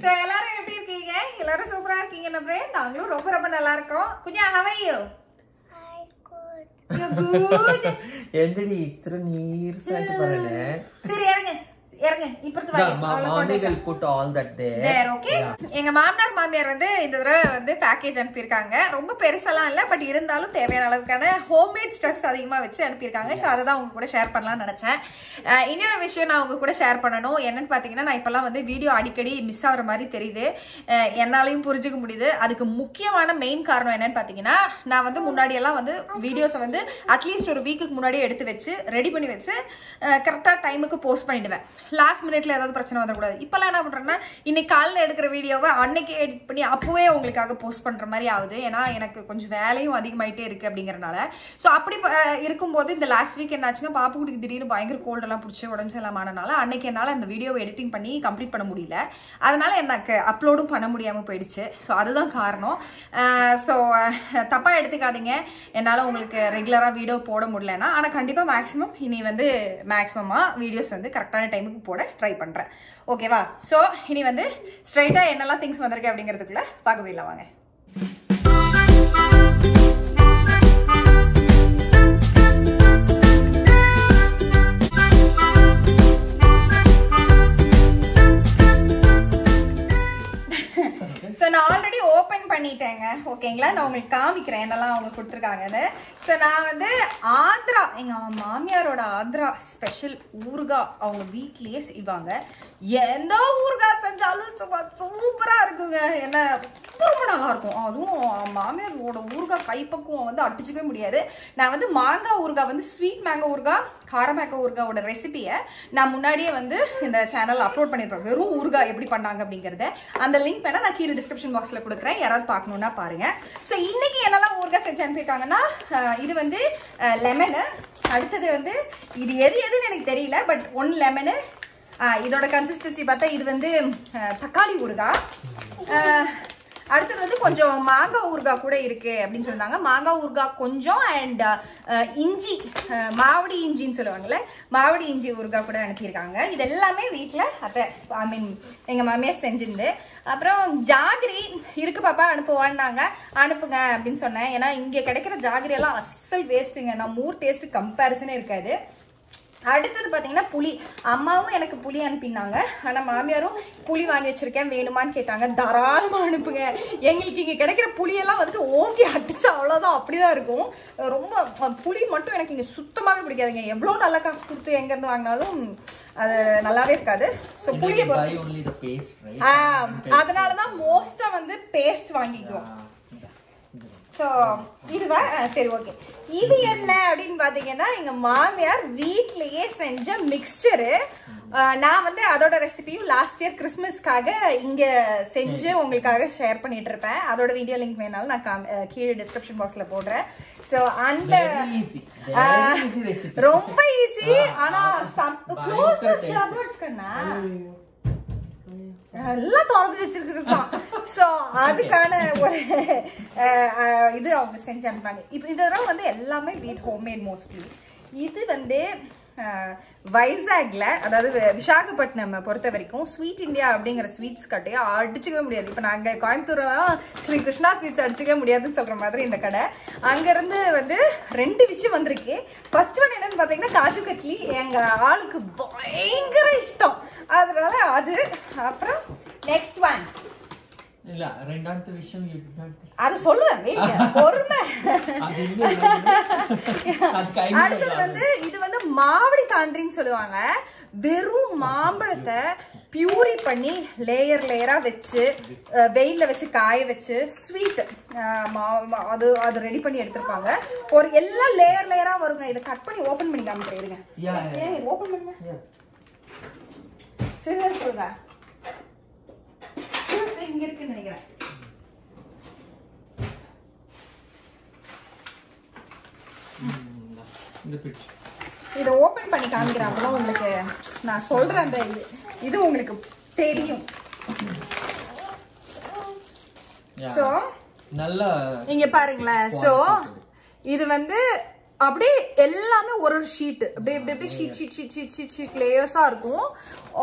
So எல்லாரும் எப்படி இருக்கீங்க? எல்லாரும் சூப்பரா இருக்கீங்க நம்புறேன் நாங்களும் ரொம்ப ரொம்ப நல்லா இருக்கோம். கொஞ்சம் அளவையோ எந்தடி இத்திரு நீர் சாட்டு பாருங்க சரி இறங்க. எங்க மாமனார் மாமியார் வந்து இந்த தடவை வந்து பேக்கேஜ் அனுப்பியிருக்காங்க. ரொம்ப பெருசெல்லாம் இல்ல பட் இருந்தாலும் தேவையான அளவுக்கான ஹோம்மேட் ஸ்டப்ஸ் அதிகமா வச்சு அனுப்பியிருக்காங்க. ஸோ அதை தான் உங்க கூட ஷேர் பண்ணலாம்னு நினைச்சேன். இன்னொரு விஷயம் நான் உங்க கூட ஷேர் பண்ணணும். என்னன்னு பாத்தீங்கன்னா நான் இப்பெல்லாம் வந்து வீடியோ அடிக்கடி மிஸ் ஆகுற மாதிரி தெரியுது. என்னாலையும் புரிஞ்சுக்க முடியுது. அதுக்கு முக்கியமான மெயின் காரணம் என்னன்னு பாத்தீங்கன்னா நான் வந்து முன்னாடி எல்லாம் வந்து வீடியோஸை வந்து அட்லீஸ்ட் ஒரு வீக்குக்கு முன்னாடியே எடுத்து வச்சு ரெடி பண்ணி வச்சு கரெக்டாக டைமுக்கு போஸ்ட் பண்ணிடுவேன். லாஸ்ட் மினிட்ல ஏதாவது பிரச்சனை வந்துடக்கூடாது. இப்போல்லாம் என்ன பண்ணுறேன்னா இன்னைக்கு காலையில் எடுக்கிற வீடியோவை அன்னைக்கு எடிட் பண்ணி அப்போவே உங்களுக்காக போஸ்ட் பண்ணுற மாதிரி ஆகுது. ஏன்னா எனக்கு கொஞ்சம் வேலையும் அதிகமாயிட்டே இருக்கு அப்படிங்கிறனால. ஸோ அப்படி இருக்கும்போது இந்த லாஸ்ட் வீக் என்னாச்சுன்னா பாப்புக்குட்டிக்கு திடீர்னு பயங்கர கோல்டெல்லாம் பிடிச்சி உடம்பு சரியில்லாம ஆனனால அன்னைக்கு என்னால் அந்த வீடியோவை எடிட்டிங் பண்ணி கம்ப்ளீட் பண்ண முடியல. அதனால எனக்கு அப்லோடும் பண்ண முடியாமல் போயிடுச்சு. ஸோ அதுதான் காரணம். ஸோ தப்பாக எடுத்துக்காதீங்க. என்னால் உங்களுக்கு ரெகுலராக வீடியோ போட முடியலன்னா ஆனால் கண்டிப்பாக மேக்ஸிமம் இனி வந்து மேக்ஸிமமாக வீடியோஸ் வந்து கரெக்டான டைமுக்கு போட ட்ரை பண்ணுறேன் ஓகேவா ஸோ இனி வந்து ஸ்ட்ரைட்டாக என்னெல்லாம் திங்ஸ் வந்திருக்கு அப்படிங்கிறதுக்குள்ளே பார்க்க போயிடலாம் வாங்க. ஓகேங்களா? நான் உங்களுக்கு காமிக்கிறேன் என்னெல்லாம் அவங்க கொடுத்துருக்காங்கன்னு. ஸோ நான் வந்து ஆந்திரா எங்கள் மாமியாரோட ஆந்திரா ஸ்பெஷல் ஊர்கா அவங்க வீட்லேயே செய்வாங்க. எந்த ஊறுகாய் செஞ்சாலும் சும்மா சூப்பராக இருக்குங்க. என்ன ரொம்ப நல்லா இருக்கும். அதுவும் மாமியாரோட ஊர்கா கைப்பக்குவம் வந்து அடிச்சுக்கவே முடியாது. நான் வந்து மாங்காய் ஊர்கா வந்து ஸ்வீட் மேங்கோ ஊர்கா கார ஊர்காவோட ரெசிபியை நான் முன்னாடியே வந்து இந்த சேனல் அப்லோட் பண்ணியிருப்பேன் வெறும் ஊர்கா எப்படி பண்ணாங்க அப்படிங்கிறத. அந்த லிங்க் வேணால் நான் கீழே டிஸ்கிரிப்ஷன் பாக்ஸில் கொடுக்குறேன். யாராவது பார்க்கணுன்னா பாருங்கள் ஸோ இன்னைக்கு என்னெல்லாம் ஊறுகாய் செஞ்சு அனுப்பியிருக்காங்கன்னா இது வந்து லெமனு அடுத்தது வந்து இது எது எதுன்னு எனக்கு தெரியல பட் ஒன் லெமனு இதோட கன்சிஸ்டன்சி பார்த்தா இது வந்து தக்காளி ஊறுகாய் அடுத்தது வந்து கொஞ்சம் மாங்காய் ஊறுகாய் கூட இருக்கு அப்படின்னு சொன்னாங்க. மாங்காய் ஊறுகாய் கொஞ்சம் அண்ட் இஞ்சி மாவடி இஞ்சின்னு சொல்லுவாங்கல்ல மாவடி இஞ்சி ஊறுகாய் கூட அனுப்பியிருக்காங்க. இது எல்லாமே வீட்டில் அத்தை ஐ மீன் எங்கள் மாமியார் செஞ்சிருந்து. அப்புறம் ஜாகிரி இருக்கு பாப்பா அனுப்புவான்னாங்க. அனுப்புங்க அப்படின்னு சொன்னேன். ஏன்னா இங்கே கிடைக்கிற ஜாகிரி எல்லாம் அசல் வேஸ்ட்டுங்க நம்ம ஊர் டேஸ்ட் கம்பேரிசனே இருக்காது. அடுத்தது பாத்தீங்கன்னா புளி அம்மாவும் எனக்கு புளி அனுப்பினாங்க. ஆனா மாமியாரும் புளி வாங்கி வச்சிருக்கேன் வேணுமான்னு கேட்டாங்க. தாராளமா அனுப்புங்க. எங்களுக்கு இங்க கிடைக்கிற புளியெல்லாம் வந்துட்டு ஓங்கி அடிச்சா அவ்வளவுதான் அப்படிதான் இருக்கும். ரொம்ப புளி மட்டும் எனக்கு இங்க சுத்தமாவே பிடிக்காதுங்க. எவ்வளவு நல்ல காசு கொடுத்து எங்க இருந்து வாங்கினாலும் அது நல்லாவே இருக்காது. ஸோ புளியை can பொறுத்து- buy only the paste right? ஆஹ், அதனாலதான் மோஸ்டா வந்து பேஸ்ட் வாங்கிக்குவோம். ஸோ இதுவா சரி ஓகே இது என்ன அப்படின்னு பார்த்தீங்கன்னா எங்க மாமியார் வீட்லயே செஞ்ச மிக்சரு நான் வந்து அதோட ரெசிபியும் லாஸ்ட் இயர் கிறிஸ்மஸ்க்காக இங்க செஞ்சு உங்களுக்காக ஷேர் பண்ணிட்டு இருப்பேன். அதோட வீடியோ லிங்க் வேணாலும் நான் கீழே டிஸ்கிரிப்ஷன் பாக்ஸ்ல போடுறேன். ஸோ அந்த. ரொம்ப ஈஸி ஆனா பயங்கர க்ளோசஸ்ட் tasty. அதர்ஸ் கண்ணா? எல்லாம் திறந்து வச்சிருக்கிறதா சோ அதுக்கான ஒரு அஹ், இது அவங்க செஞ்சு அனுப்பாங்க இப்போ இதெல்லாம் வந்து எல்லாமே வீட் ஹோம்மேட் மோஸ்ட்லி இது வந்து வைசாக்ல அதாவது விசாகப்பட்டினம் பொறுத்த வரைக்கும் ஸ்வீட் இந்தியா அப்படிங்கிற ஸ்வீட்ஸ் கட்டையை அடிச்சுக்கவே முடியாது. இப்போ நாங்க கோயம்புத்தூர் ஸ்ரீ கிருஷ்ணா ஸ்வீட்ஸ் அடிச்சுக்கவே முடியாதுன்னு சொல்ற மாதிரி இந்த கடை. அங்கிருந்து வந்து ரெண்டு விஷயம் வந்திருக்கு. ஃபர்ஸ்ட் ஒன் என்னன்னு பாத்தீங்கன்னா காஜு கட்லி. எங்க ஆளுக்கு பயங்கர இஷ்டம். அதனால அது அப்புறம் நெக்ஸ்ட் ஒன் இல்ல ரெண்டாவது விஷயம் அது சொல்லுவேன் பொறுமை. அடுத்தது வந்து இது வந்து மாவடி தாண்டின்னு சொல்லுவாங்க. வெறும் மாம்பழத்தை பியூரி பண்ணி லேயர் லேயரா வச்சு வெயில்ல வச்சு காய வச்சு ஸ்வீட் அது அது ரெடி பண்ணி எடுத்திருப்பாங்க. ஒரு எல்லாம் லேயர் லேயரா வருங்க. இதை கட் பண்ணி ஓபன் பண்ணி. ஏன் இது ஓபன் பண்ணுங்க. சிசர் சொல்லுங்க சிசர் இங்க இருக்குன்னு நினைக்கிறேன். இதை ஓபன் பண்ணி காமிக்கிறேன். அப்பதான் உங்களுக்கு நான் சொல்ற அந்த இது. இது உங்களுக்கு தெரியும். சோ நல்ல இங்க பாருங்களேன். சோ இது வந்து அப்படியே எல்லாமே ஒரு ஒரு ஷீட் அப்படியே அப்படியே அப்படியே sheet sheet sheet sheet sheet sheet லேயர்ஸாக இருக்கும்.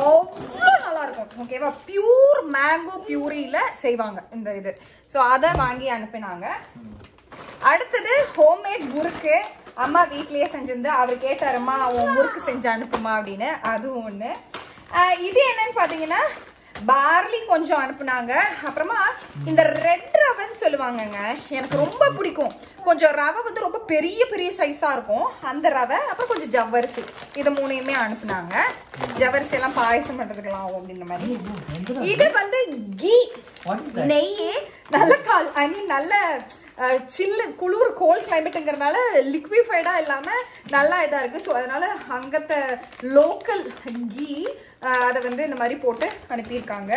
அவ்வளோ நல்லா இருக்கும் ஓகேவா பியூர் மேங்கோ பியூரியில் செய்வாங்க இந்த இது. ஸோ அதை வாங்கி அனுப்பினாங்க. அடுத்தது ஹோம்மேட் முறுக்கு. அம்மா வீட்லயே செஞ்சிருந்து அவர் கேட்டாருமா உன் முறுக்கு செஞ்சு அனுப்புமா? அப்படின்னு. அதுவும் ஒன்று இது என்னன்னு பார்த்தீங்கன்னா பார்லி கொஞ்சம் அனுப்புனாங்க. அப்புறமா இந்த ரெட் ரவைன்னு சொல்லுவாங்கங்க எனக்கு ரொம்ப பிடிக்கும். கொஞ்சம் ரவை வந்து ரொம்ப பெரிய பெரிய சைஸா இருக்கும். அந்த ரவை அப்புறம் கொஞ்சம் ஜவ்வரிசி. இது மூணையுமே அனுப்புனாங்க. ஜவ்வரிசி எல்லாம் பாயசம் பண்றதுக்கெல்லாம் ஆகும் அப்படின்ற மாதிரி. இது வந்து கீ What is that? நெய் நல்ல கால் ஐ மீன் நல்ல சில்லு குளிர் கோல்ட் கிளைமேட்டுங்கிறதுனால லிக்விஃபைடா இல்லாம நல்லா இதா இருக்கு. ஸோ அதனால அங்கத்த லோக்கல் கீ அதை வந்து இந்த மாதிரி போட்டு அனுப்பியிருக்காங்க.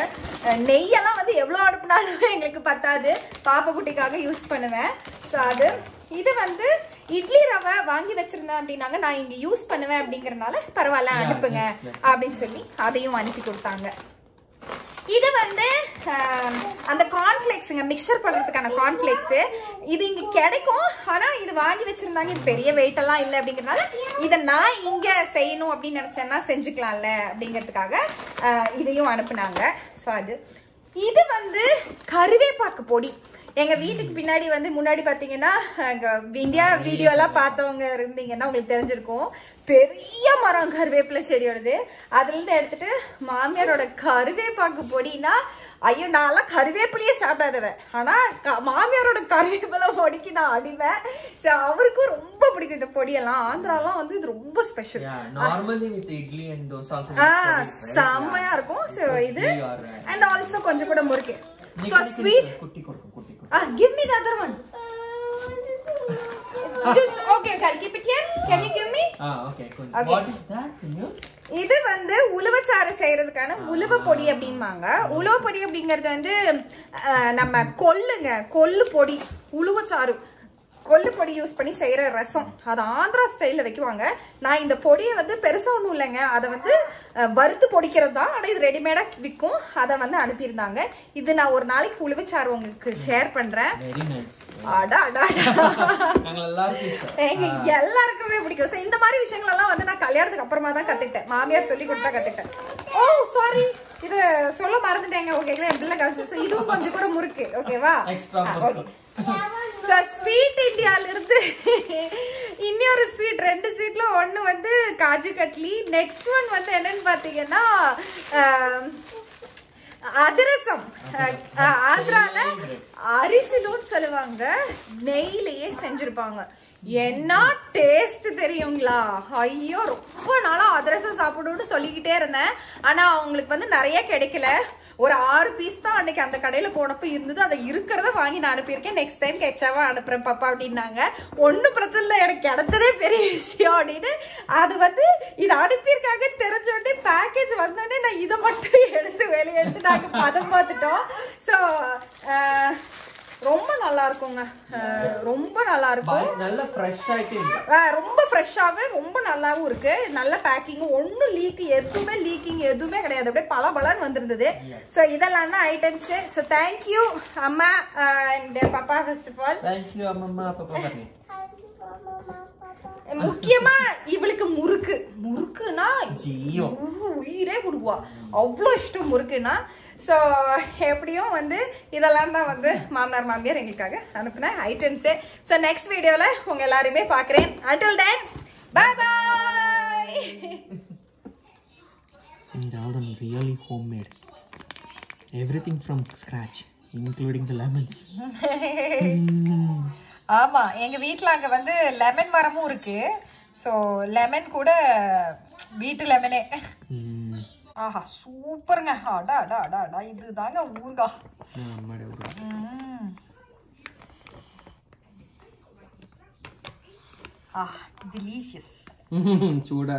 நெய்யெல்லாம் வந்து எவ்வளோ அனுப்புனாலும் எங்களுக்கு பத்தாது. பாப்பா குட்டிக்காக யூஸ் பண்ணுவேன். ஸோ அது இது வந்து இட்லி ரவை வாங்கி வச்சிருந்தேன் அப்படின்னாங்க. நான் இங்க யூஸ் பண்ணுவேன் அப்படிங்கறதுனால பரவாயில்ல அனுப்புங்க அப்படின்னு சொல்லி அதையும் அனுப்பி கொடுத்தாங்க. இது வந்து அந்த கார்ன்ஃபிளேக்ஸுங்க மிக்சர் பண்ணுறதுக்கான கார்ன்ஃபிளேக்ஸு இது இங்கே கிடைக்கும். ஆனால் இது வாங்கி வச்சுருந்தாங்க. இது பெரிய வெயிட்டெல்லாம் இல்லை அப்படிங்கறதுனால இதை நான் இங்கே செய்யணும் அப்படின்னு நினச்சேன்னா செஞ்சுக்கலாம்ல அப்படிங்கிறதுக்காக இதையும் அனுப்புனாங்க. ஸோ அது. இது வந்து கருவேப்பாக்கு பொடி. எங்க வீட்டுக்கு பின்னாடி வந்து முன்னாடி பாத்தீங்கன்னா இந்தியா வீடியோ எல்லாம் பார்த்தவங்க இருந்தீங்கன்னா உங்களுக்கு தெரிஞ்சிருக்கும். பெரிய மரம் கருவேப்பிலை செடியோடது அதுல இருந்து எடுத்துட்டு மாமியாரோட கருவேப்பாக்கு பொடினா ஐயோ நான்லாம் கருவேப்பிலையே சாப்பிடாதவன். ஆனா மாமியாரோட கருவேப்பிலை பொடிக்கு நான் அடிமை So, அவருக்கும் ரொம்ப பிடிக்கும் இந்த பொடியெல்லாம். ஆந்திராலாம் வந்து இது ரொம்ப ஸ்பெஷல். ஆ we put it, right? செம்மையா இருக்கும். ஸோ இது uh, அண்ட் ஆல்சோ கொஞ்சம் கூட முறுக்கு. So sweet Ah, give me the other one. Just, okay, I'll keep it here. Can you give me? Ah, okay, good. Okay. What is that? You? இது வந்து உலுவச்சாறு செய்யறதுக்கான உலுவ பொடி அப்படிம்பாங்க உலுவ பொடி அப்படிங்கிறது வந்து நம்ம கொல்லுங்க கொல்லு பொடி உலுவச்சாறு கொல்லு பொடி யூஸ் பண்ணி செய்யற ரசம். அது ஆந்திரா ஸ்டைல்ல வைக்குவாங்க. நான் இந்த பொடியை வந்து பெருசா ஒண்ணும் இல்லைங்க. அதை வந்து வறுத்து பொடிக்கிறது தான். ஆனா இது ரெடிமேடா விற்கும் அதை வந்து அனுப்பியிருந்தாங்க. இது நான் ஒரு நாளைக்கு உலுவச்சாறு உங்களுக்கு ஷேர். நாங்கள் எல்லாருக்கும் பிடிக்கும். So, இந்த மாதிரி விஷயங்கள் எல்லாம் வந்து நான் கல்யாணத்துக்கு அப்புறமா தான் கத்துக்கிட்டேன். மாமியார் சொல்லி கொடுத்தா கத்துக்கிட்டேன். ஓ சாரி இது சொல்ல மறந்துட்டேங்க. ஓகேங்களா என் பிள்ளை காசு இதுவும் கொஞ்சம் கூட முறுக்கு. ஓகேவா ஓகே ஸ்வீட் இந்தியால இருந்து இன்னொரு ஸ்வீட் ரெண்டு ஸ்வீட்ல ஒன்று வந்து காஜு கட்லி. நெக்ஸ்ட் ஒன் வந்து என்னன்னு பாத்தீங்கன்னா அதிரசம். ஆந்திரால அரிசிலும் சொல்லுவாங்க. நெய்லயே செஞ்சிருப்பாங்க. என்ன டேஸ்ட் தெரியுங்களா? ஐயோ ரொம்ப நாளா அதிரசம் சாப்பிடுன்னு சொல்லிக்கிட்டே இருந்தேன். ஆனா அவங்களுக்கு வந்து நிறைய கிடைக்கல. ஒரு ஆறு பீஸ் தான் அன்னைக்கு அந்த கடையில போனப்ப இருந்தது. அதை இருக்கிறத வாங்கி நான் அனுப்பியிருக்கேன். நெக்ஸ்ட் டைம் கெச்சாவா அனுப்புறேன் பாப்பா அப்படின்னாங்க. ஒன்றும் பிரச்சனை இல்லை. எனக்கு கிடைச்சதே பெரிய விஷயம் அப்படின்னு அது வந்து இது அனுப்பியிருக்காங்கன்னு தெரிஞ்ச உடனே பேக்கேஜ் வந்தோடனே நான் இதை மட்டும் எடுத்து வெளியே எடுத்து நாங்கள் பதம் பார்த்துட்டோம். ஸோ ரொம்ப நல்லா இருக்குங்க ரொம்ப நல்லா இருக்கும் நல்ல ஃப்ரெஷ் ஆயிட்டு இருக்கு. ஆஹ் ரொம்ப ஃப்ரெஷ்ஷாகவே ரொம்ப நல்லாவும் இருக்கு. நல்ல பேக்கிங்கும் ஒன்றும் லீக் எதுவுமே லீக்கிங் எதுவுமே கிடையாது. அப்படியே பல பலன்னு வந்திருந்தது ஸோ இதெல்லாம் தான் ஐட்டம்ஸ் ஸோ தேங்க்யூ அம்மா அண்ட் பாப்பா first of all thank you அம்மம்மா அப்பா பண்ணி முக்கியமா இவளுக்கு முறுக்கு. முறுக்குனா ஜியோ உ- உயிரே கொடுக்குவா அவ்வளோ இஷ்டம் முறுக்குன்னா. ஸோ எப்படியும் வந்து இதெல்லாம் தான் வந்து மாமனார் மாமியார் எங்களுக்காக அனுப்பின ஐட்டம்ஸு ஸோ நெக்ஸ்ட் வீடியோவில் உங்கள் எல்லாரையுமே பார்க்குறேன் until then bye bye And all them really homemade. Everything from scratch, including the lemons. ஆமா எங்க வீட்ல அங்க வந்து லெமன் மரமும் இருக்கு ஸோ லெமன் கூட வீட்டு லெமனே. ஆஹா சூப்பருங்க. அடா அடா அடா அடா. இதுதாங்க ஊர்கா. அம்மாடி ஒரு ஆ டெலிஷியஸ் சூடா.